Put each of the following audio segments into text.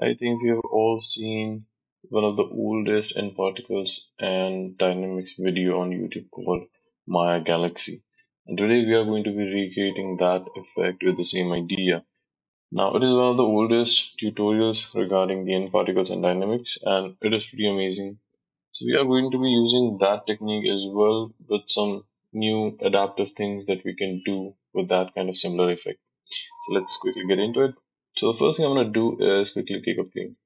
I think we have all seen one of the oldest N particles and dynamics video on YouTube called Maya Galaxy. And today we are going to be recreating that effect with the same idea. Now it is one of the oldest tutorials regarding the N particles and dynamics and it is pretty amazing. So we are going to be using that technique as well with some new adaptive things that we can do with that kind of similar effect. So let's quickly get into it. So the first thing I'm going to do is quickly take a plane.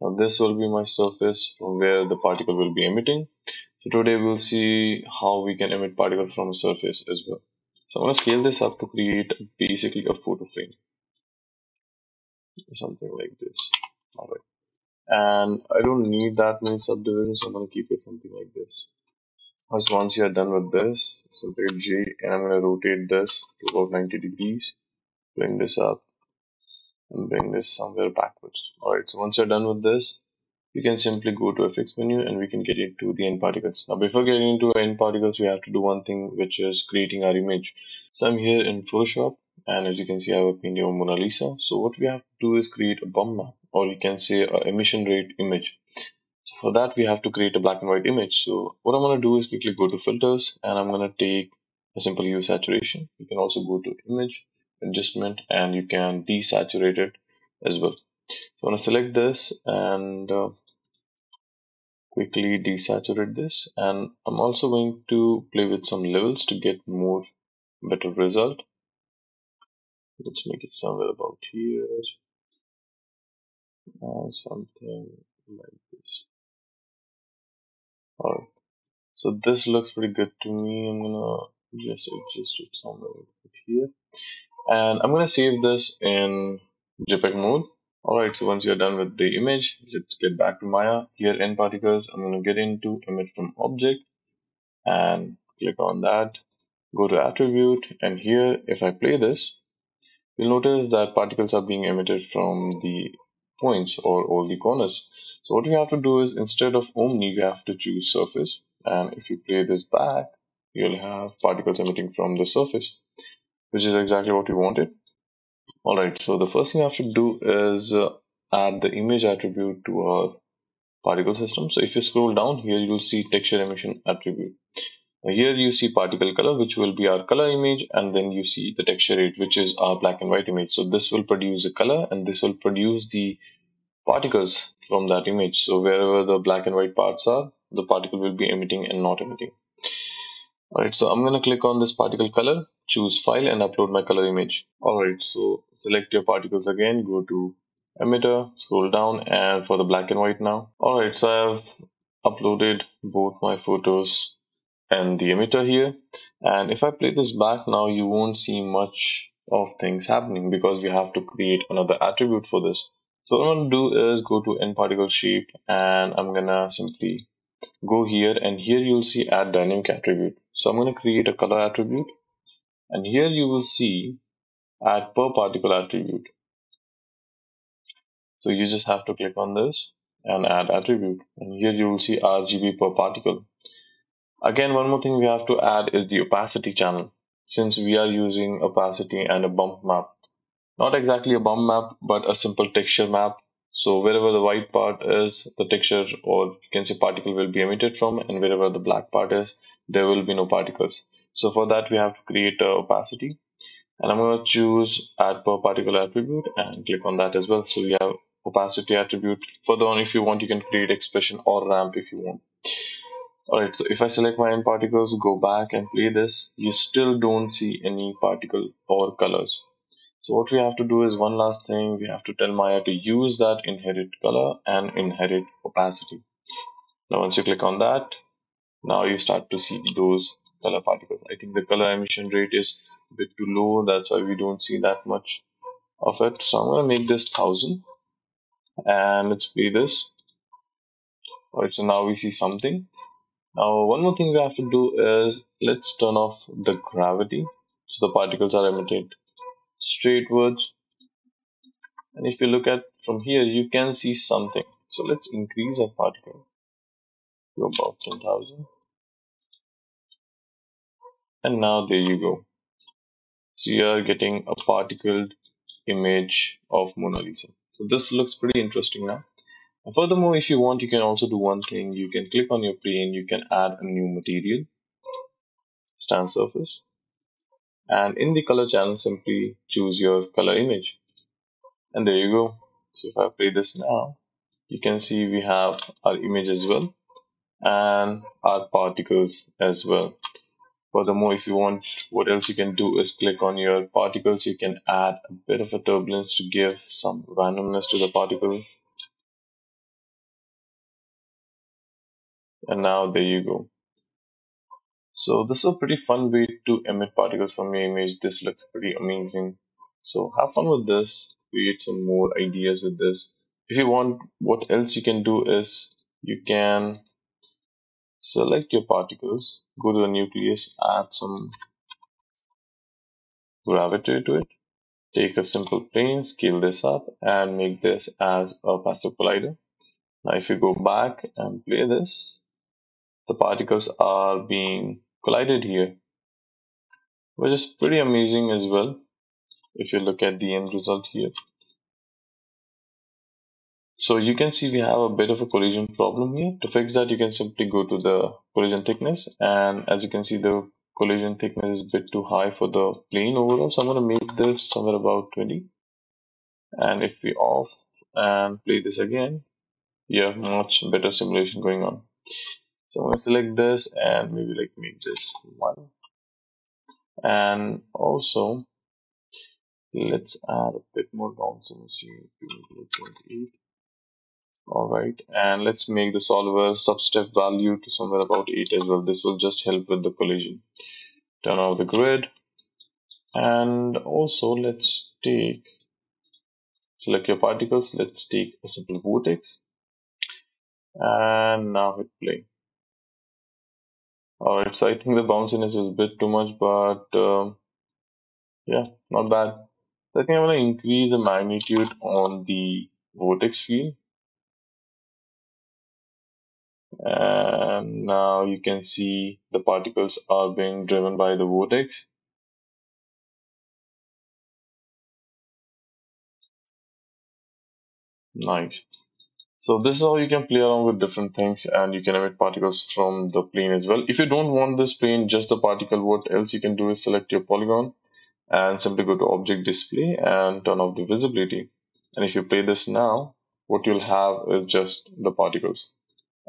Now this will be my surface from where the particle will be emitting. So today we'll see how we can emit particles from a surface as well. So I'm going to scale this up to create basically a photo frame. Something like this. Alright. And I don't need that many subdivisions, so I'm going to keep it something like this. Once once you're done with this, simply J and I'm going to rotate this to about 90 degrees. Bring this up and bring this somewhere backwards. Alright, so once you're done with this, you can simply go to effects menu and we can get into the N particles. Now before getting into N particles, we have to do one thing which is creating our image. So I'm here in Photoshop and as you can see I have a painting of Mona Lisa. So what we have to do is create a bump map or you can say a emission rate image. So for that we have to create a black and white image. So what I'm going to do is quickly go to filters and I'm going to take a simple hue saturation. You can also go to image adjustment and you can desaturate it as well. So I'm going to select this and uh, quickly desaturate this and I'm also going to play with some levels to get more better result. Let's make it somewhere about here and something like this. Alright, so this looks pretty good to me. I'm gonna just adjust it somewhere here and I'm gonna save this in JPEG mode. Alright, so once you're done with the image, let's get back to Maya. Here in particles, I'm gonna get into emit from object and click on that. Go to attribute and here if I play this, you'll notice that particles are being emitted from the points or all the corners. So what you have to do is instead of Omni, you have to choose surface. And if you play this back, you'll have particles emitting from the surface which is exactly what we wanted. Alright, so the first thing I have to do is uh, add the image attribute to our particle system. So if you scroll down here, you'll see texture emission attribute. Now here you see particle color, which will be our color image, and then you see the texture rate, which is our black and white image. So this will produce a color, and this will produce the particles from that image. So wherever the black and white parts are, the particle will be emitting and not emitting. Alright, so I'm gonna click on this particle color, choose file and upload my color image. Alright, so select your particles again, go to emitter, scroll down and for the black and white now. Alright, so I have uploaded both my photos and the emitter here. And if I play this back now, you won't see much of things happening because you have to create another attribute for this. So what I'm gonna do is go to n particle shape and I'm gonna simply go here and here you'll see add dynamic attribute. So I'm going to create a color attribute and here you will see add per particle attribute. So you just have to click on this and add attribute and here you will see RGB per particle. Again, one more thing we have to add is the opacity channel since we are using opacity and a bump map. Not exactly a bump map, but a simple texture map so wherever the white part is, the texture or you can say particle will be emitted from and wherever the black part is, there will be no particles. So for that we have to create a opacity and I'm going to choose add per particle attribute and click on that as well. So we have opacity attribute. Further on if you want you can create expression or ramp if you want. Alright, so if I select my N particles, go back and play this, you still don't see any particle or colors. So what we have to do is one last thing, we have to tell Maya to use that inherit color and inherit opacity. Now once you click on that, now you start to see those color particles. I think the color emission rate is a bit too low, that's why we don't see that much of it. So I'm gonna make this 1000 and let's play this. Alright, so now we see something. Now one more thing we have to do is let's turn off the gravity so the particles are emitted straightwards and if you look at from here you can see something. So let's increase our particle to about 10,000 and now there you go. So you are getting a particled image of Mona Lisa. So this looks pretty interesting now. And furthermore, if you want, you can also do one thing. You can click on your plane, you can add a new material, stand surface. And in the color channel, simply choose your color image. And there you go. So if I play this now, you can see we have our image as well and our particles as well. Furthermore, if you want, what else you can do is click on your particles. You can add a bit of a turbulence to give some randomness to the particle. And now there you go. So this is a pretty fun way to emit particles from your image. This looks pretty amazing. So have fun with this. Create some more ideas with this. If you want, what else you can do is you can Select your particles, go to the nucleus, add some gravity to it, take a simple plane, scale this up and make this as a passive collider. Now if you go back and play this, the particles are being collided here, which is pretty amazing as well if you look at the end result here. So you can see we have a bit of a collision problem here. To fix that, you can simply go to the collision thickness. And as you can see, the collision thickness is a bit too high for the plane overall. So I'm going to make this somewhere about 20. And if we off and play this again, you have much better simulation going on. So I'm to select this and maybe like make this one. And also, let's add a bit more bounciness here to 28 all right and let's make the solver substep value to somewhere about 8 as well. This will just help with the collision. Turn off the grid. And also let's take select your particles. Let's take a simple vortex. And now hit play all right so i think the bounciness is a bit too much but um, yeah not bad. I think i'm going to increase the magnitude on the vortex field. And now you can see the particles are being driven by the vortex. Nice so this is how you can play around with different things and you can emit particles from the plane as well. If you don't want this plane just the particle what else you can do is select your polygon and simply go to object display and turn off the visibility. And if you play this now what you'll have is just the particles.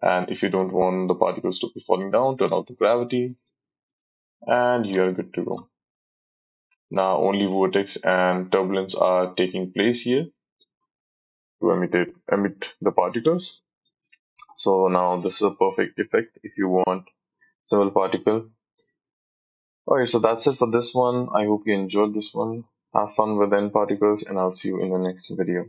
And if you don't want the particles to be falling down turn off the gravity and you are good to go. Now only vortex and turbulence are taking place here to emit, it, emit the particles. So now this is a perfect effect if you want several particle. Alright so that's it for this one. I hope you enjoyed this one. Have fun with n particles and I'll see you in the next video